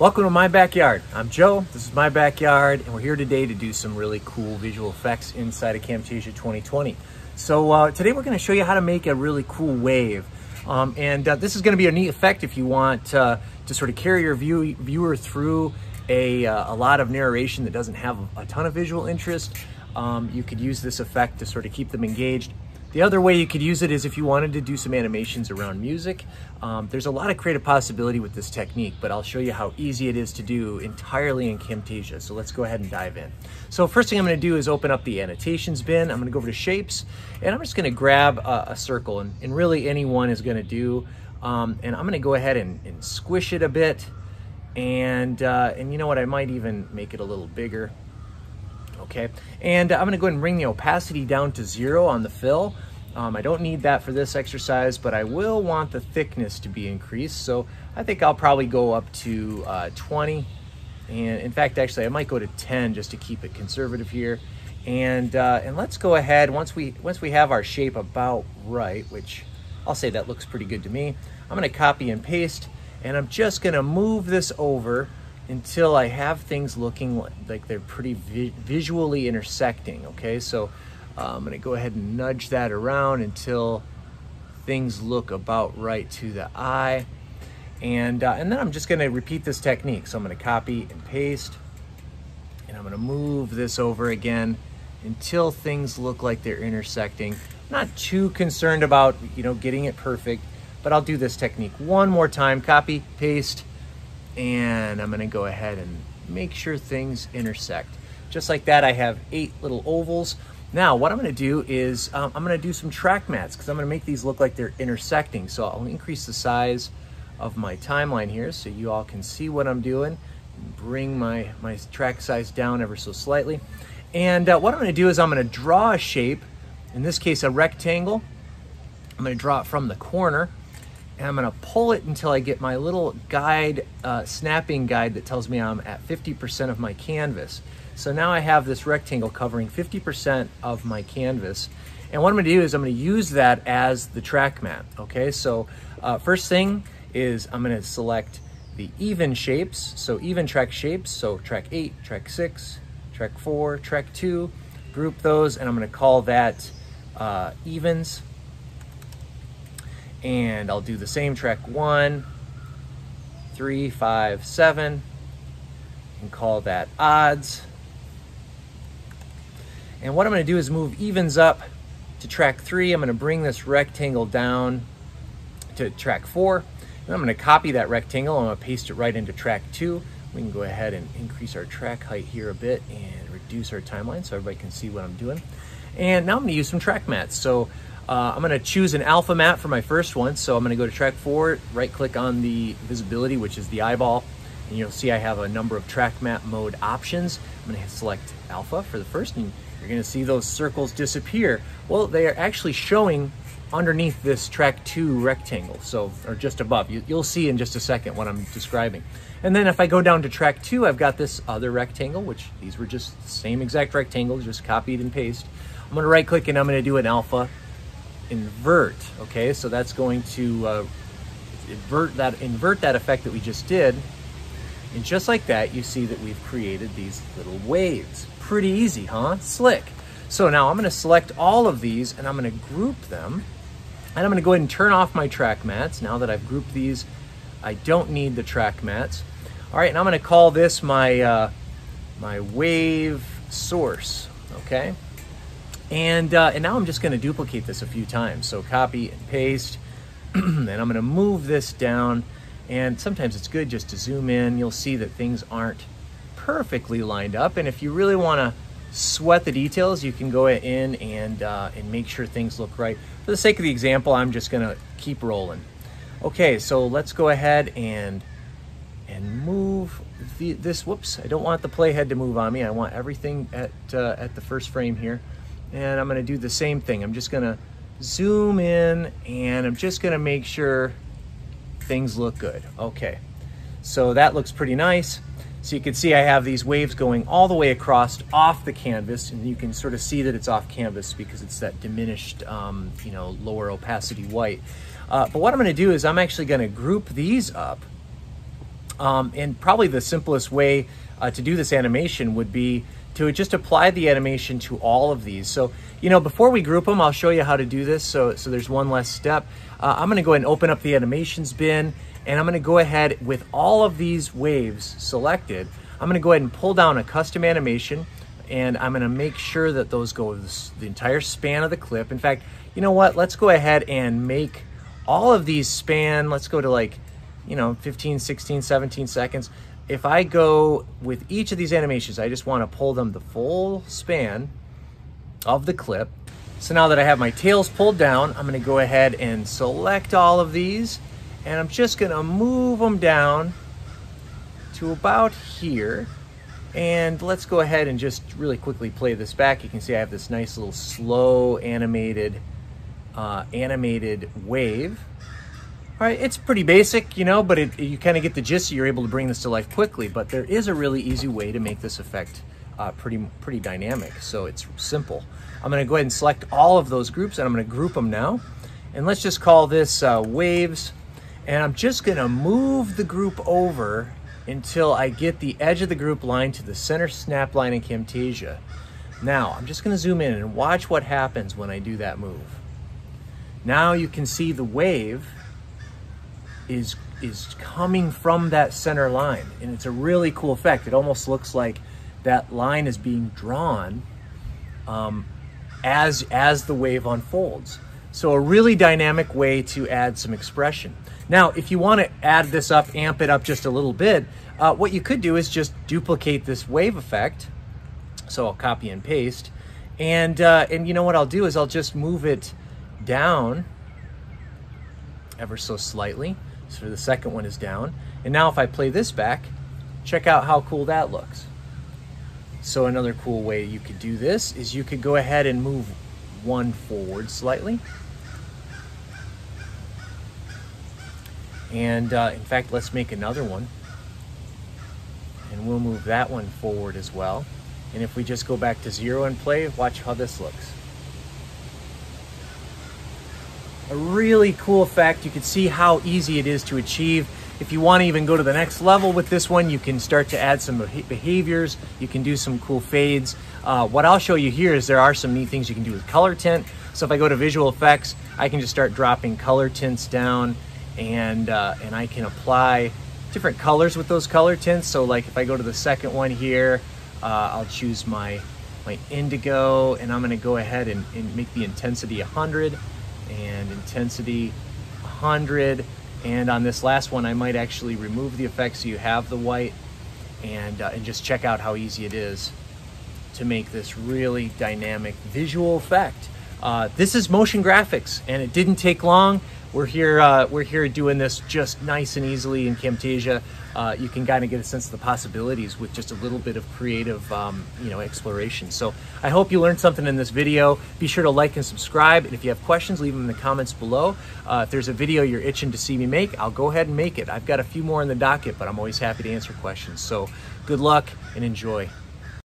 Welcome to my backyard. I'm Joe, this is my backyard, and we're here today to do some really cool visual effects inside of Camtasia 2020. So uh, today we're gonna show you how to make a really cool wave. Um, and uh, this is gonna be a neat effect if you want uh, to sort of carry your view, viewer through a, uh, a lot of narration that doesn't have a ton of visual interest. Um, you could use this effect to sort of keep them engaged. The other way you could use it is if you wanted to do some animations around music. Um, there's a lot of creative possibility with this technique, but I'll show you how easy it is to do entirely in Camtasia. So let's go ahead and dive in. So first thing I'm gonna do is open up the annotations bin. I'm gonna go over to shapes and I'm just gonna grab a, a circle and, and, really any one is gonna do. Um, and I'm gonna go ahead and, and squish it a bit. And, uh, and you know what, I might even make it a little bigger okay? And I'm gonna go ahead and bring the opacity down to zero on the fill. Um, I don't need that for this exercise, but I will want the thickness to be increased. So I think I'll probably go up to uh, 20. And in fact, actually, I might go to 10 just to keep it conservative here. And, uh, and let's go ahead, once we, once we have our shape about right, which I'll say that looks pretty good to me, I'm gonna copy and paste, and I'm just gonna move this over until I have things looking like they're pretty vi visually intersecting, okay? So uh, I'm gonna go ahead and nudge that around until things look about right to the eye. And, uh, and then I'm just gonna repeat this technique. So I'm gonna copy and paste, and I'm gonna move this over again until things look like they're intersecting. not too concerned about, you know, getting it perfect, but I'll do this technique one more time. Copy, paste, and I'm gonna go ahead and make sure things intersect. Just like that, I have eight little ovals. Now, what I'm gonna do is um, I'm gonna do some track mattes because I'm gonna make these look like they're intersecting. So I'll increase the size of my timeline here so you all can see what I'm doing. Bring my, my track size down ever so slightly. And uh, what I'm gonna do is I'm gonna draw a shape, in this case, a rectangle. I'm gonna draw it from the corner and I'm gonna pull it until I get my little guide, uh, snapping guide that tells me I'm at 50% of my canvas. So now I have this rectangle covering 50% of my canvas. And what I'm gonna do is I'm gonna use that as the track matte, okay? So uh, first thing is I'm gonna select the even shapes, so even track shapes, so track eight, track six, track four, track two, group those, and I'm gonna call that uh, evens and I'll do the same track one, three, five, seven, and call that odds. And what I'm gonna do is move evens up to track three. I'm gonna bring this rectangle down to track four. And I'm gonna copy that rectangle. I'm gonna paste it right into track two. We can go ahead and increase our track height here a bit and reduce our timeline so everybody can see what I'm doing. And now I'm gonna use some track mattes. So uh, I'm gonna choose an alpha matte for my first one. So I'm gonna go to track four, right click on the visibility, which is the eyeball. And you'll see I have a number of track matte mode options. I'm gonna select alpha for the first and you're gonna see those circles disappear. Well, they are actually showing underneath this track two rectangle, so, or just above. You, will see in just a second what I'm describing. And then if I go down to track two, I've got this other rectangle, which these were just the same exact rectangles, just copied and paste. I'm gonna right click and I'm gonna do an alpha invert, okay? So that's going to uh, invert that invert that effect that we just did. And just like that, you see that we've created these little waves. Pretty easy, huh? Slick. So now I'm gonna select all of these and I'm gonna group them. And I'm gonna go ahead and turn off my track mattes. Now that I've grouped these, I don't need the track mattes. All right, and I'm gonna call this my, uh, my wave source, okay? And, uh, and now I'm just gonna duplicate this a few times. So copy and paste, and I'm gonna move this down. And sometimes it's good just to zoom in. You'll see that things aren't perfectly lined up. And if you really wanna sweat the details, you can go in and, uh, and make sure things look right. For the sake of the example, I'm just gonna keep rolling. Okay, so let's go ahead and and move the, this, whoops, I don't want the playhead to move on me. I want everything at, uh, at the first frame here. And I'm gonna do the same thing. I'm just gonna zoom in and I'm just gonna make sure things look good. Okay, so that looks pretty nice. So you can see I have these waves going all the way across off the canvas and you can sort of see that it's off canvas because it's that diminished, um, you know, lower opacity white. Uh, but what I'm gonna do is I'm actually gonna group these up Um, and probably the simplest way uh, to do this animation would be to just apply the animation to all of these. So, you know, before we group them, I'll show you how to do this. So, so there's one less step. Uh, I'm gonna go ahead and open up the animations bin and I'm gonna go ahead with all of these waves selected, I'm gonna go ahead and pull down a custom animation and I'm gonna make sure that those go the entire span of the clip. In fact, you know what? Let's go ahead and make all of these span, let's go to like, you know, 15, 16, 17 seconds. If I go with each of these animations, I just wanna pull them the full span of the clip. So now that I have my tails pulled down, I'm gonna go ahead and select all of these and I'm just gonna move them down to about here. And let's go ahead and just really quickly play this back. You can see I have this nice little slow animated, uh, animated wave. All right, it's pretty basic, you know, but it, you kind of get the gist. So you're able to bring this to life quickly, but there is a really easy way to make this effect uh, pretty, pretty dynamic. So it's simple. I'm gonna go ahead and select all of those groups and I'm gonna group them now. And let's just call this uh, waves and I'm just gonna move the group over until I get the edge of the group line to the center snap line in Camtasia. Now, I'm just gonna zoom in and watch what happens when I do that move. Now you can see the wave is, is coming from that center line. And it's a really cool effect. It almost looks like that line is being drawn um, as, as the wave unfolds. So a really dynamic way to add some expression. Now, if you want to add this up, amp it up just a little bit, uh, what you could do is just duplicate this wave effect. So I'll copy and paste. And, uh, and you know what I'll do is I'll just move it down ever so slightly. So the second one is down. And now if I play this back, check out how cool that looks. So another cool way you could do this is you could go ahead and move one forward slightly. And uh, in fact, let's make another one. And we'll move that one forward as well. And if we just go back to zero and play, watch how this looks. A really cool effect. You can see how easy it is to achieve. If you want to even go to the next level with this one, you can start to add some behaviors. You can do some cool fades. Uh, what I'll show you here is there are some neat things you can do with color tint. So if I go to visual effects, I can just start dropping color tints down and, uh, and I can apply different colors with those color tints. So like if I go to the second one here, uh, I'll choose my, my indigo and I'm gonna go ahead and, and make the intensity 100 and intensity 100. And on this last one, I might actually remove the effect so you have the white and, uh, and just check out how easy it is to make this really dynamic visual effect. Uh, this is motion graphics and it didn't take long. We're here, uh, we're here doing this just nice and easily in Camtasia. Uh, you can kind of get a sense of the possibilities with just a little bit of creative, um, you know, exploration. So I hope you learned something in this video. Be sure to like and subscribe. And if you have questions, leave them in the comments below. Uh, if there's a video you're itching to see me make, I'll go ahead and make it. I've got a few more in the docket, but I'm always happy to answer questions. So good luck and enjoy.